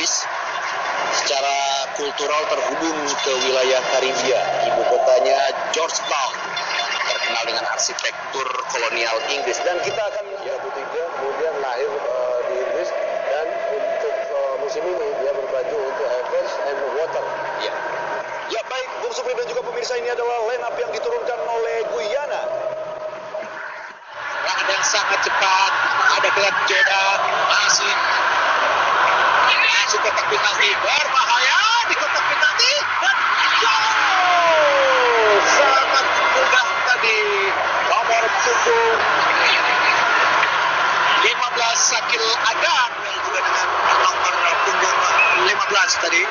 Inggris secara kultural terhubung ke wilayah Karibia, ibu kotanya Georgetown, terkenal dengan arsitektur kolonial Inggris. Dan kita akan ya, tiga, kemudian lahir uh, di Inggris dan untuk uh, musim ini dia berbaju untuk Evers and Water. Ya. ya baik, Bung Supri dan juga pemirsa ini adalah line up yang diturunkan oleh Guyana. Yang sangat cepat, ada gelap jeda, masih masuk kotak penalti, berbahaya di kotak penalti, dan gol! Sangat mudah tadi, nomor punggung 15 Sakil Adan yang juga dengan nomor punggung 15 tadi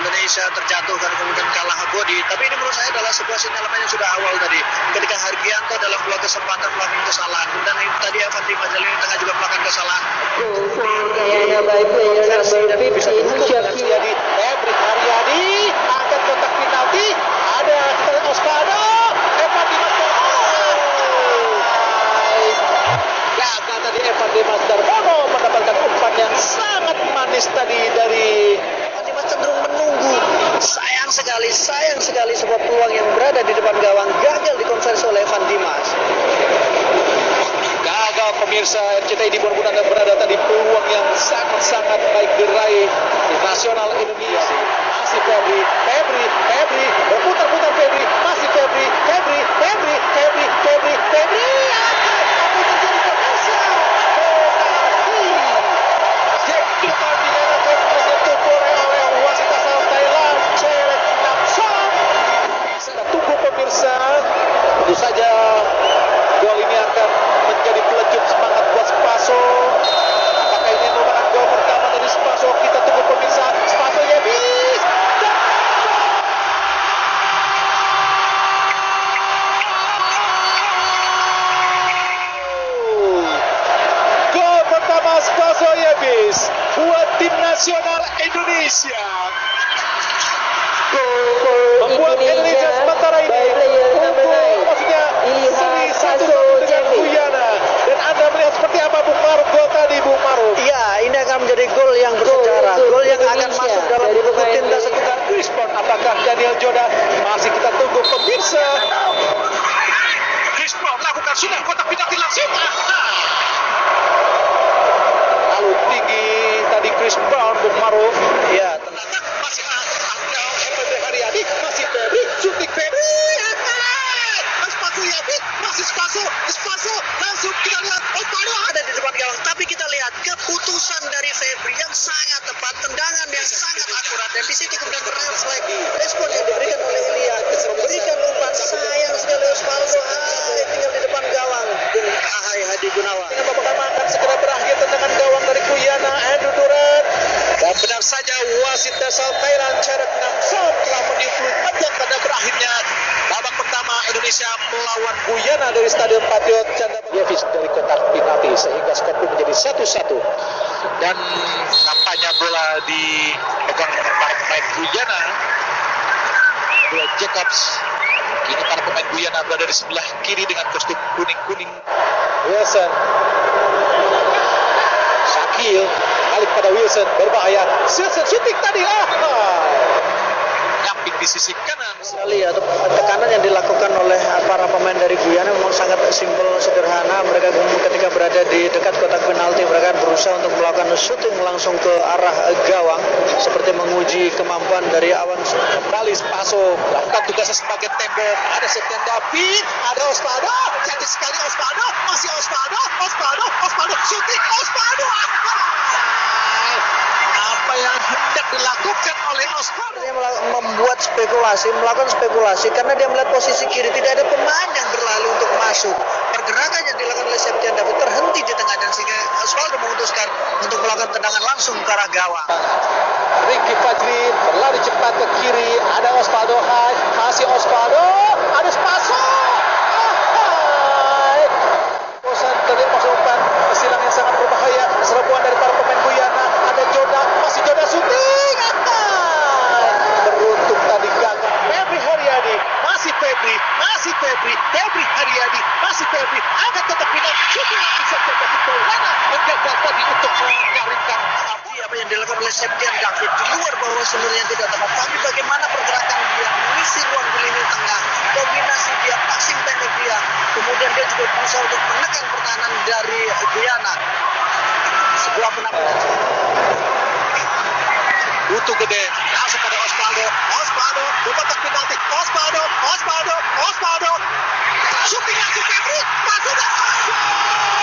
Indonesia terjatuh dan kemudian kalah Godi. Tapi ini menurut saya adalah sebuah sinyalemen yang sudah awal tadi. Ketika Hargianto dalam dua kesempatan melakukan kesalahan dan tadi Evan Dimas Jalil tengah juga melakukan kesalahan. 15 Syafri. Ebrik Haryadi angkat kotak penalti. Ada Osvaldo. Evan Dimas Gagal tadi Evan Dimas Darmono mendapatkan umpan yang sangat manis tadi dari Evan Dimas cenderung menunggu. Sayang sekali, sekali sebuah peluang yang berada di depan gawang gagal dikonversi oleh Evan Dimas. Gagal pemirsa RCTI di Anda berada tadi peluang yang sangat-sangat baik diraih di nasional Indonesia. Masih Febri, Febri, Febri, berputar-putar Febri, masih Febri, Febri, Febri, Febri, Febri, Febri. Apa yang terjadi pemirsa? Penalti. Jadi pertandingan akan menyentuh oleh oleh wasit asal Thailand, Chelek Namsong. Kita tunggu pemirsa. Tentu saja gol ini akan menjadi pelecut semangat buat Spaso. Apakah ini merupakan gol pertama dari Spaso? Kita tunggu pemirsa. Spaso Yebis. Dan Gol pertama Spaso Yebis buat tim nasional Indonesia. Membuat Indonesia sementara ini number unggul, 9 maksudnya Ilha seri satu Saso dengan. Guyana. Dan Anda melihat seperti apa Bung Maruf gol tadi Bung Maruf? Iya, ini akan menjadi gol yang bersejarah. Gol yang akan masuk dalam buku tinta sekitar Respon apakah Daniel Joda masih kita tunggu pemirsa. Chris Brown lakukan sudah kotak penalti langsung. Lalu tinggi tadi Chris Brown Hadi Gunawan. Pertama akan segera berakhir tendangan gawang dari Guyana Andrew Duran. Dan benar saja wasit dasar Thailand Charat Namsom telah meniup panjang pada berakhirnya babak pertama Indonesia melawan Guyana dari Stadion Patriot Chandrabagus dari kotak penalti sehingga skor pun menjadi satu-satu. dan nampaknya bola dipegang oleh pemain Guyana bola Jacobs kini para pemain Guyana berada di sebelah kiri dengan kostum kuning-kuning Wilson. Shakil balik pada Wilson berbahaya. Wilson shooting tadi ah. nyamping di sisi kanan sekali ya tekanan yang dilakukan oleh para pemain dari Guyana memang sangat simpel sederhana mereka ketika berada di dekat kotak penalti mereka berusaha untuk melakukan shooting langsung ke arah gawang menguji kemampuan dari awan Kembali Spaso lakukan tugasnya sebagai tembok ada Septian David ada Osvaldo. Cantik sekali Osvaldo. Masih Osvaldo Osvaldo Osvaldo. Shooting Osvaldo. Apa yang hendak dilakukan oleh Osvaldo? Dia membuat spekulasi melakukan spekulasi karena dia melihat posisi kiri. Tidak ada pemain yang berlalu untuk masuk. Pergerakan yang dilakukan oleh Septian David terhenti di tengah dan sehingga Osvaldo memutuskan untuk melakukan tendangan langsung ke arah gawang Ricky Fajri berlari cepat ke kiri. Ada Osvaldo Hai masih Osvaldo. Ada Spaso Hai bosan dari masuk umpan silang yang sangat berbahaya serbuan dari para pemain Guyana ada Joda masih Joda shooting Hai beruntung tadi gagal Febri Haryadi masih Febri masih Febri Febri Haryadi masih Febri angkat kotak penalti shooting bisa coba Guyana dan gagal tadi untuk mengaringkan tapi apa yang dilakukan oleh Septian David? Di luar bahwa seluruhnya tidak tepat. Tapi bagaimana pergerakan dia? Mengisi ruang di lini tengah. Kombinasi dia passing pendek dia. Dia juga berusaha untuk menekan pertahanan dari Guyana. Sebuah penampilan butuh gede langsung pada Osvaldo. Osvaldo memotong penalti Osvaldo Osvaldo Osvaldo. Shooting langsung Febri masuk dan Membuat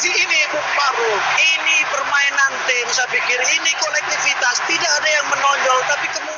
Bekasi ini Bung Faruk. ini permainan tim saya pikir ini kolektivitas tidak ada yang menonjol tapi kemudian